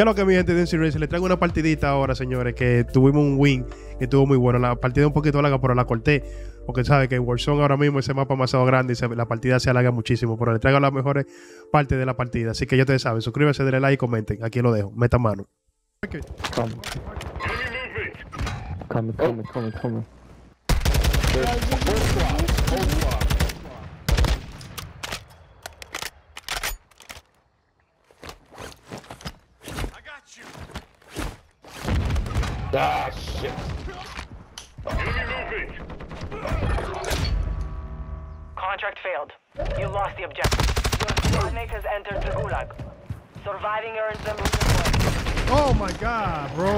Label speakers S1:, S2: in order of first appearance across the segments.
S1: ¿Qué es lo que mi gente de NC Racing? Le traigo una partidita ahora, señores, que tuvimos un win, que estuvo muy bueno. La partida es un poquito larga, pero la corté. Porque sabe que en Warzone ahora mismo ese mapa demasiado grande y se- la partida se alarga muchísimo. Pero le traigo las mejores partes de la partida. Así que ya ustedes saben, suscríbanse, denle like y comenten. Aquí lo dejo. Meta mano.
S2: Come.
S3: You lost the objective. Your squad mate has entered the Gulag. Surviving earns them room to play.
S1: Oh my God, bro.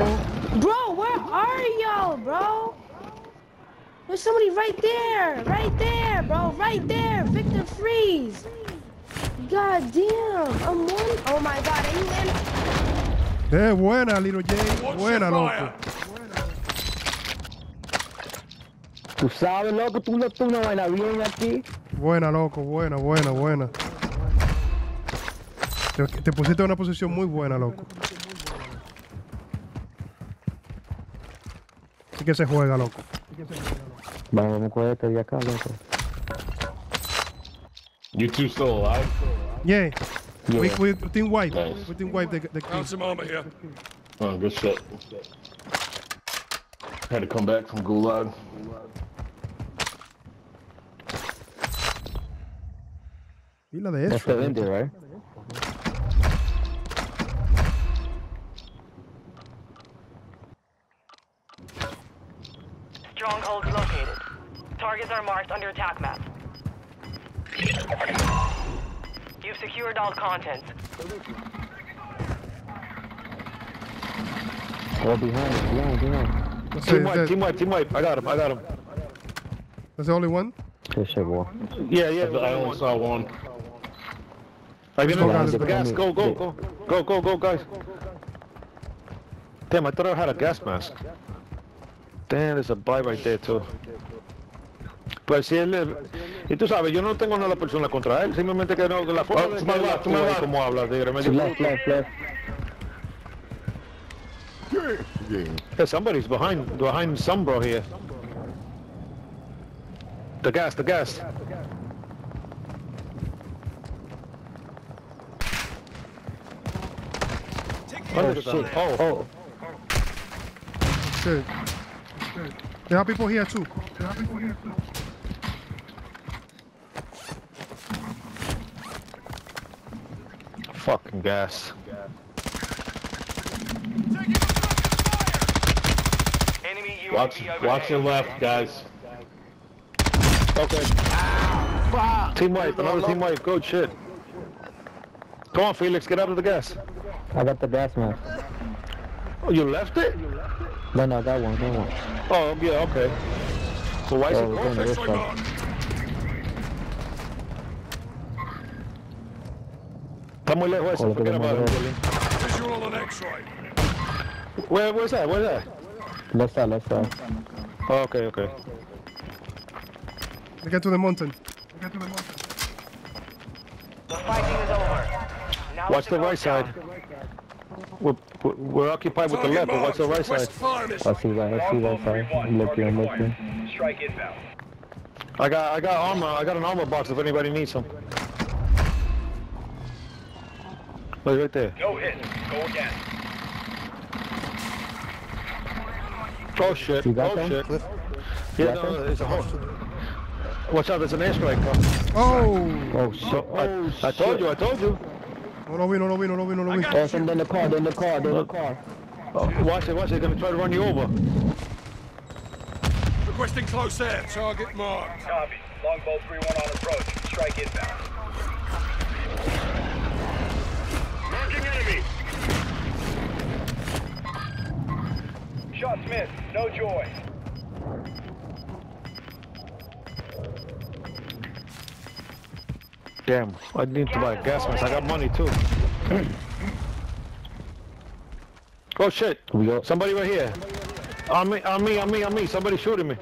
S4: Bro, where are y'all, bro? There's somebody right there, right there, bro, right there. Victor Freeze. God damn, I'm one. Oh my God, are you in?
S1: Eh, buena, Little J. Buena, loco.
S2: Tú sabes, loco, tú no tú una vaina bien aquí.
S1: Buena, loco. Buena, buena, buena. Te, te pusiste en una posición muy buena, loco. Así que se juega, loco.
S2: Vamos, vamos a coger este de acá, loco.
S5: You two still alive?
S1: Yeah. We,
S2: Yeah.
S1: we team wipe.
S5: Nice.
S1: We team wipe the, the
S6: Found some armor here.
S5: Oh, good shit. Had to come back from Gulag.
S1: Y la de eso.
S2: the India, ¿eh? right?
S3: Strongholds located. Targets are marked on your attack map. You've secured all contents.
S2: Oh, behind, behind, behind.
S1: That's,
S7: Team
S1: it,
S7: wipe,
S1: that-
S7: team wipe, team wipe. I got him, I got him.
S1: that's the only one?
S2: Good shit, boy.
S7: Yeah, yeah.
S5: But I only saw one.
S7: Ahí viene
S1: go,
S7: the, the gas. Go, go, go. Go, go, go, guys. Damn, I thought I had a gas mask. Damn, there's a buy right there, too. Pues si él... Y tú sabes, yo no tengo nada personal contra él, simplemente que no, la forma
S5: Oh,
S7: de que
S5: tú me vas.
S7: cómo habla, tigre, medio
S2: Left, left, left.
S7: Yeah, somebody's behind, behind some bro here. The gas, the gas.
S2: Oh, shit.
S7: Oh,
S2: Oh,
S1: Shit. There are people here too.
S7: fucking gas.
S3: Enemy UAV
S5: Watch,
S3: overhead.
S5: watch your left, guys.
S7: Okay. Team wipe, another team wipe. Good shit. Come on, Felix, get out of the gas.
S2: I got the gas mask.
S7: Oh, you left it?
S2: No, no, that one, that one.
S7: Oh, yeah, okay. So why is
S2: Oh,
S7: it
S2: we're going to
S7: going?
S2: this
S6: X-ray
S2: side.
S6: marked.
S7: Está muy lejos eso,
S2: Oh,
S7: forget
S2: look
S7: about it.
S6: Visual on X-ray.
S7: Where, where's that? Where's that?
S2: Left side, left side.
S7: Oh, okay, okay.
S1: They get to the mountain.
S3: The fighting is over. Now
S7: Watch the right
S3: ghost
S7: side.
S3: Town.
S7: We're, we're- we're occupied with the
S6: Target
S7: left, but what's the right
S6: marked.
S7: side.
S6: Request fire
S2: I see that, I see that side. I'm looking, I'm looking.
S7: I got, I got armor. I got an armor box if anybody needs some. Look right there.
S8: No hit. Go again.
S7: Oh shit.
S2: You got
S7: oh
S2: them?
S7: shit.
S2: Cliff?
S7: Yeah,
S2: got
S7: no,
S2: them?
S7: there's a hole. Watch out, there's an airstrike coming.
S1: Oh!
S2: Oh, shit.
S7: So, I, oh, I told you, I told you.
S1: No lo vi, no lo vi, no lo vi, no lo vi.
S2: Oh, some in the car, they're in the car, they're in the car.
S7: Oh, watch it, watch it. They're gonna try to run you over.
S6: Requesting close air. Target marked.
S8: Copy. Longbow 3-1 on approach. Strike inbound. Marking enemy. Shots missed. No joy.
S7: Damn, I need to buy a gas mask. I got money too. oh shit!
S2: We go.
S7: Somebody right here. On me, on me, on me, on me. Somebody shooting me.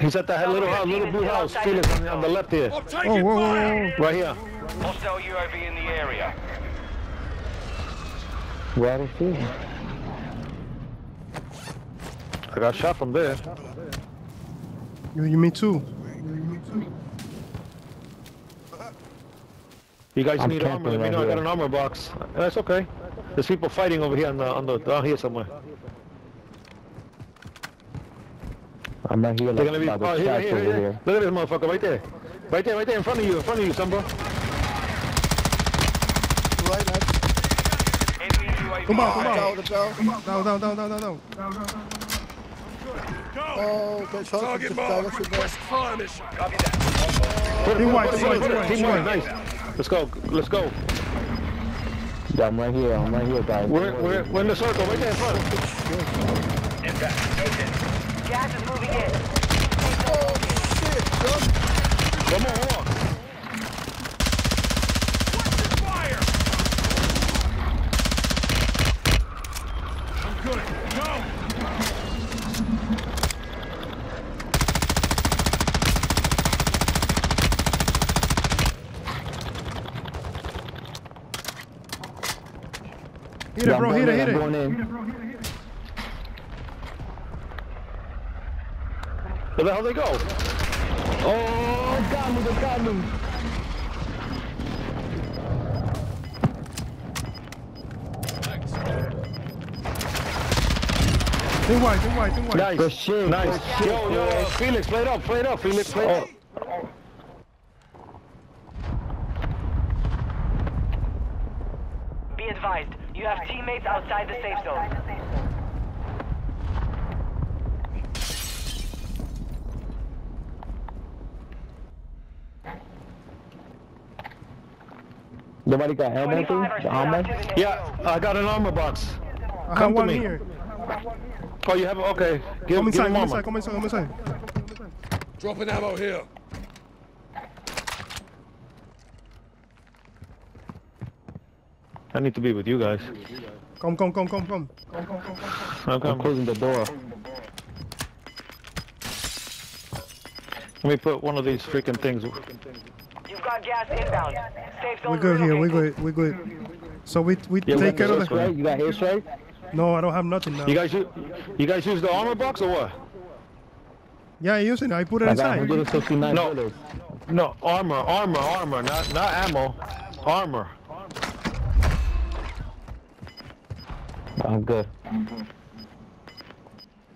S7: He's at that little house, little blue house. Felix on, the- on the left here.
S6: I'm
S1: Oh,
S6: taking
S1: whoa, whoa, whoa.
S7: Right here.
S8: Hostile UAV in the area.
S2: Well, I don't see him.
S7: I got shot from there.
S1: You, you me too.
S7: You guys
S2: I'm
S7: need armor. Let me know. I got an armor box. That's okay. There's people fighting over here on the on the down here somewhere.
S2: I'm right here,
S7: They're gonna be.
S2: by the
S7: Oh, here,
S2: tracks
S7: here, here,
S2: here.
S7: Look at this motherfucker right there. Right there, right there in front of you, in front of you, Samba.
S9: Right, left.
S1: Come on, come
S9: Let's go,
S1: on.
S9: let's go.
S1: Down, down, down, down, down, down. down, down, down.
S9: Oh, good shot.
S6: Target
S9: Just
S6: marked.
S9: direction there.
S6: Request fire mission.
S8: Copy that.
S1: Team white,
S7: Put it,
S1: team
S7: put
S1: white,
S7: it,
S1: team white,
S7: Team
S1: team
S7: white,
S1: white.
S7: nice. Let's go, let's go.
S2: Yeah, I'm right here. I'm right here, guys.
S7: We're, we're, we're in the circle, right there in front.
S8: Impact. No.
S3: Gas is moving in.
S9: Oh, shit, son.
S7: Come on, come on.
S1: Hit
S2: Yeah,
S1: it, bro.
S2: I'm
S1: Hit it, hit it.
S2: I'm going in.
S7: Where the hell they go?
S2: Oh, got me, they got me.
S1: Team white, team white, team white.
S7: Nice.
S2: Good shit,
S7: Nice.
S2: good shit,
S7: Yo, yo,
S2: boy.
S7: Felix, play it up, play it up, Felix, play it oh. up.
S3: Be advised, you have teammates outside the safe zone.
S2: Nobody got ammo,
S3: 25
S2: thing?
S3: are
S2: The
S3: still
S2: armor?
S3: active in the
S7: Yeah, I got an armor box.
S1: I
S7: Come
S1: have
S7: to me.
S1: here.
S7: Oh, you have it? Okay. Give,
S1: Come
S7: give
S1: inside,
S7: him
S1: come inside, come inside, come inside.
S6: Dropping ammo here.
S7: I need to be with you guys.
S1: Come, come, come, come, come. come, come, come.
S2: I'm
S7: Okay.
S2: closing the door.
S7: Let me put one of these freaking things.
S3: You've got gas inbound. Safe zone
S1: We're good here. We're good. We're good. So we we
S7: Yeah,
S1: take
S7: we-
S1: care of
S7: that's
S1: the.
S2: Right? You got air strike?
S1: No, I don't have nothing now.
S7: You guys, u- you guys use the armor box or what?
S1: Yeah, I use it. I put it
S2: I got
S1: inside.
S2: 169
S7: No.
S2: bullets.
S7: No, armor, armor, armor, not not ammo, armor.
S2: I'm good.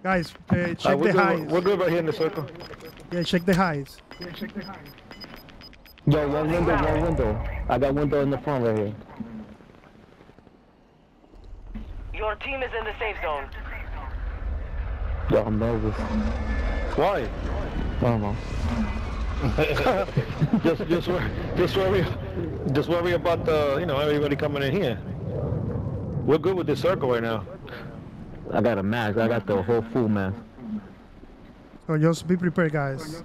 S1: Guys, uh, check
S7: Uh, we're,
S1: the
S7: good,
S1: highs.
S7: we're good right here in the circle.
S1: Yeah, check the highs. Yeah, check the highs.
S2: Yo, one window, one window. I got window in the front right here.
S3: Your team is in the safe zone.
S2: Yo, I'm nervous.
S7: Why?
S2: I don't know.
S7: just just wor- just worry, just worry about the you know everybody coming in here. We're good with this circle right now.
S2: I got a mask. I got the whole full mask.
S1: So just be prepared, guys.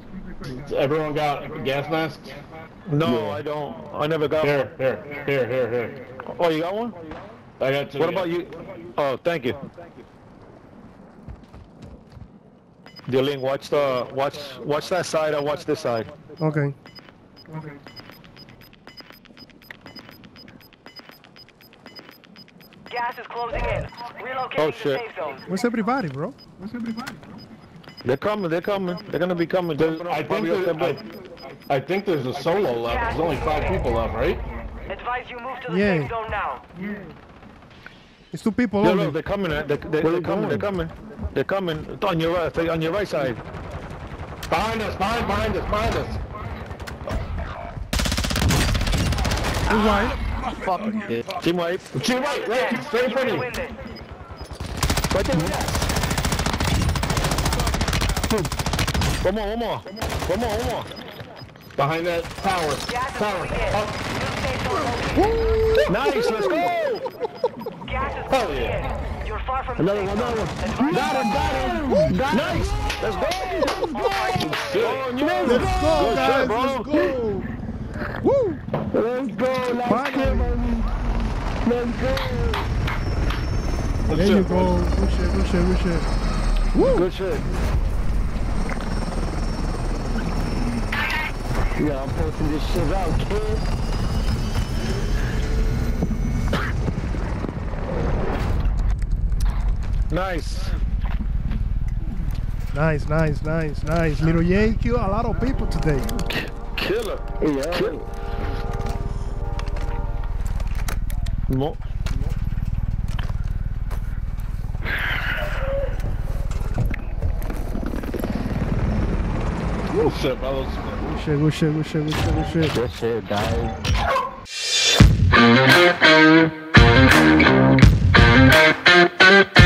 S5: Everyone got gas masks?
S7: No, I don't. I never got
S5: Here, here, here, here, here.
S7: Oh, you got one?
S5: I got two.
S7: What about you? Oh, thank you. Dealing, watch the watch watch that side. I watch this side.
S1: Okay. Okay.
S3: Gas is closing in. Relocating
S7: Oh,
S3: to
S7: shit.
S3: safe zone.
S1: Where's everybody, bro? Where's everybody, bro?
S7: They're coming. They're coming. They're gonna be coming. Jumping
S5: I think there, I. I think there's a solo left. There's only five people left, right?
S3: Advise you move to the
S1: Yeah.
S3: safe zone now.
S1: It's two people
S7: No,
S1: only.
S7: no, they're coming. They're, they're, they're
S2: they
S7: coming. They're coming. They're coming. On your right. On your right side.
S5: Behind us, behind, behind us, behind us.
S1: Team white.
S9: Fucking
S7: Team wipe.
S5: To your right, right, straight in
S3: You
S5: front
S3: will
S5: of
S3: win
S5: you.
S3: this.
S7: Right there. One more. One more. One more. One more.
S5: Behind that tower. Tower.
S3: moving.
S5: Up.
S3: New safe zone located.
S7: Nice. Let's go.
S3: Gas is
S5: Hell yeah.
S3: You're far from
S2: Another one, another one.
S3: Advise
S2: Got him, got him. Got
S7: Nice. Let's go.
S1: Let's go,
S7: Good
S1: guys.
S7: shit, bro.
S1: Let's go. Woo!
S2: Let's go. Let's go. Let's go.
S1: There you go. Good shit, good shit, good shit.
S7: Good shit.
S2: Yeah, I'm posting this shit out, kid.
S7: Nice.
S1: Nice, nice, nice, nice. Little J killed a lot of people today.
S7: Killer.
S2: Yeah.
S7: Killer.
S1: Bom. Puxa, assim, né? chegou, chegou, chegou, chegou,
S2: chegou. Você die.